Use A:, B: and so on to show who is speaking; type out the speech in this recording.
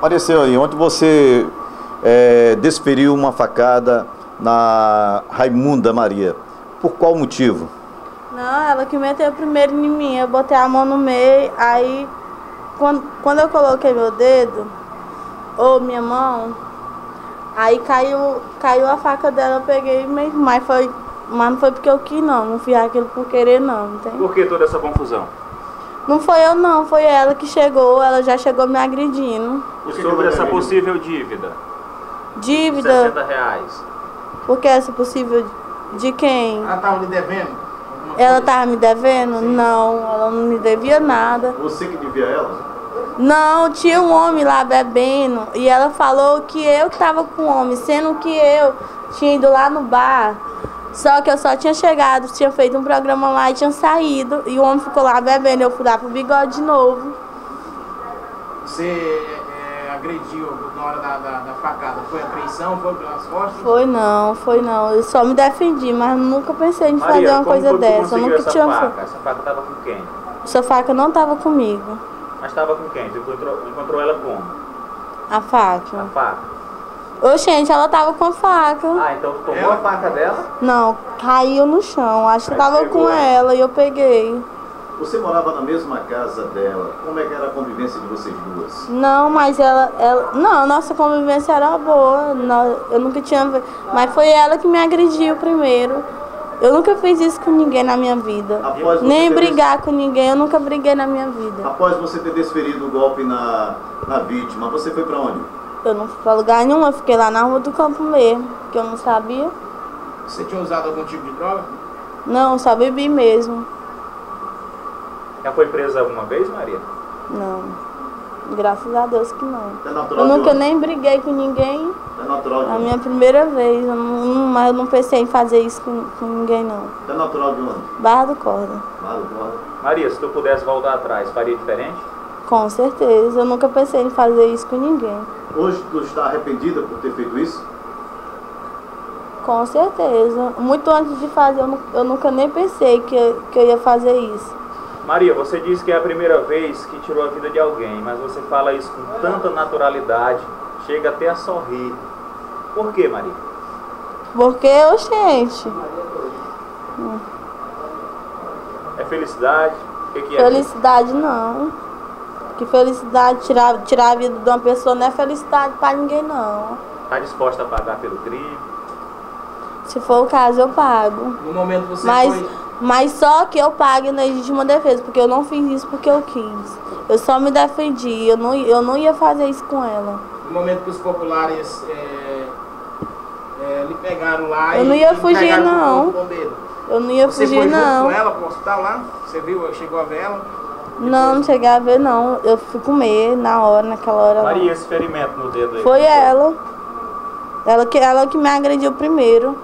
A: Apareceu aí, ontem você é, desferiu uma facada na Raimunda Maria. Por qual motivo?
B: Não, ela que meteu primeiro em mim. Eu botei a mão no meio, aí quando, quando eu coloquei meu dedo, ou minha mão, aí caiu, caiu a faca dela, eu peguei mesmo, mas foi. Mas não foi porque eu quis não, não fiz aquilo por querer não, entende?
C: Por que toda essa confusão?
B: Não foi eu não, foi ela que chegou, ela já chegou me agredindo.
C: E sobre essa possível dívida?
B: Dívida,
C: 60 reais.
B: porque essa possível de quem?
D: Ela estava lhe devendo?
B: Ela
D: coisa?
B: tava me devendo? Não, ela não me devia nada.
A: Você que devia ela?
B: Não, tinha um homem lá bebendo e ela falou que eu que tava com o homem, sendo que eu tinha ido lá no bar. Só que eu só tinha chegado, tinha feito um programa lá e tinha saído. E o homem ficou lá bebendo, eu fui lá pro bigode de novo.
D: Você é, agrediu na hora da, da, da facada? Foi a traição? Foi pelas costas?
B: Foi não, foi não. Eu só me defendi, mas nunca pensei em fazer
C: Maria,
B: uma
C: como
B: coisa dessa. Eu nunca
C: essa
B: tinha
C: faca? Essa faca estava com quem?
B: Essa faca não tava comigo.
C: Mas estava com quem? Tu encontrou, encontrou ela como?
B: A
C: A
B: faca. Gente, ela tava com a faca.
C: Ah, então tu tomou
D: Ela?
C: a faca dela?
B: Não, caiu no chão. Acho que
C: Aí
B: tava
C: pegou
B: com
C: ela.
B: ela e eu peguei.
A: Você morava na mesma casa dela. Como é que era a convivência de vocês duas?
B: Não, mas ela, ela. Não, nossa convivência era boa. nó- Eu nunca tinha. Mas foi ela que me agrediu primeiro. Eu nunca fiz isso com ninguém na minha vida.
A: Após
B: Nem brigar com ninguém, eu nunca briguei na minha vida.
A: Após você ter desferido o golpe na, na vítima, você foi pra onde?
B: Eu não fui pra lugar nenhum, eu fiquei lá na rua do campo mesmo, que eu não sabia.
D: Você tinha usado algum tipo de droga?
B: Não, só bebi mesmo.
C: Já foi presa alguma vez, Maria?
B: Não. Graças a Deus que não.
A: É natural
B: Eu nunca nem briguei com ninguém.
A: É natural de
B: A
A: onde?
B: minha primeira vez, eu não, mas eu não pensei em fazer isso com, com ninguém não.
A: É natural de onde?
B: Barra do Corda.
A: Claro, claro.
C: Maria, se tu pudesse voltar atrás, faria diferente?
B: Com certeza. Eu nunca pensei em fazer isso com ninguém.
A: Hoje tu está arrependida por ter feito isso?
B: Com certeza. Muito antes de fazer, eu, nu- eu nunca nem pensei que, eu- que eu ia fazer isso.
C: Maria, você disse que é a primeira vez que tirou a vida de alguém, mas você fala isso com tanta naturalidade, chega até a sorrir. Por quê, Maria?
B: Porque, eu, gente,
C: É felicidade? O que, que é?
B: felicidade não. Que felicidade, tirar, tirar a vida de uma pessoa não é felicidade pra ninguém não.
C: Está disposta a pagar pelo crime?
B: Se for o caso, eu pago.
D: No momento você
B: Mas,
D: foi.
B: mas só que eu pague na legítima defesa, porque eu não fiz isso porque eu quis. Eu só me defendi, eu não, eu não ia fazer isso com ela.
D: No momento que os populares é, é, lhe pegaram lá
B: Eu
D: e
B: não ia fugir, não. Eu não ia
D: Você
B: fugir,
D: foi junto
B: não.
D: com ela pro hospital lá? Você viu? Chegou a ver ela?
B: Não, não cheguei a ver, não. Eu fui comer na hora, naquela hora lá.
C: Maria, esse ferimento no dedo aí.
B: Foi ela. Ela que, ela que me agrediu primeiro.